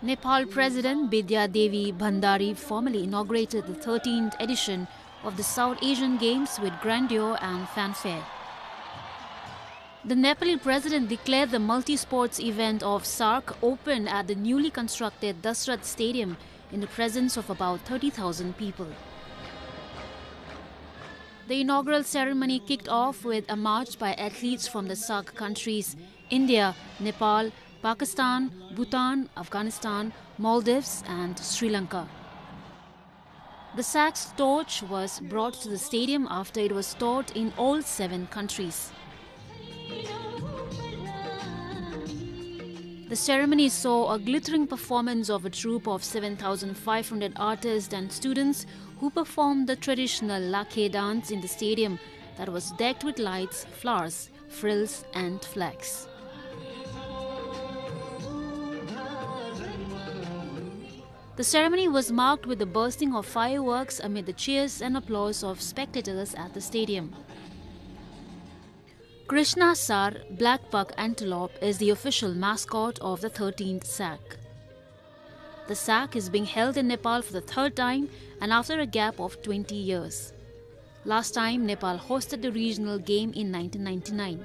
Nepal President Bidhya Devi Bhandari formally inaugurated the 13th edition of the South Asian Games with grandeur and fanfare. The Nepali president declared the multi-sports event of SAARC open at the newly constructed Dasarath Stadium in the presence of about 30,000 people. The inaugural ceremony kicked off with a march by athletes from the SAARC countries India, Nepal, Pakistan, Bhutan, Afghanistan, Maldives and Sri Lanka. The SAARC's torch was brought to the stadium after it was taught in all seven countries. The ceremony saw a glittering performance of a troupe of 7,500 artists and students who performed the traditional Lakhe dance in the stadium that was decked with lights, flowers, frills and flags. The ceremony was marked with the bursting of fireworks amid the cheers and applause of spectators at the stadium. Krishnasaar black buck antelope is the official mascot of the 13th SAARC. The SAARC is being held in Nepal for the third time and after a gap of 20 years. Last time Nepal hosted the regional game in 1999.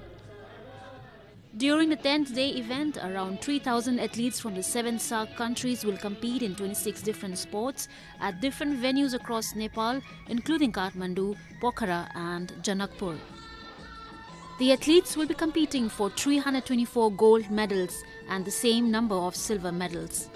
During the 10th day event, around 3,000 athletes from the seven SAARC countries will compete in 26 different sports at different venues across Nepal, including Kathmandu, Pokhara and Janakpur. The athletes will be competing for 324 gold medals and the same number of silver medals.